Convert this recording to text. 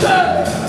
Jesus!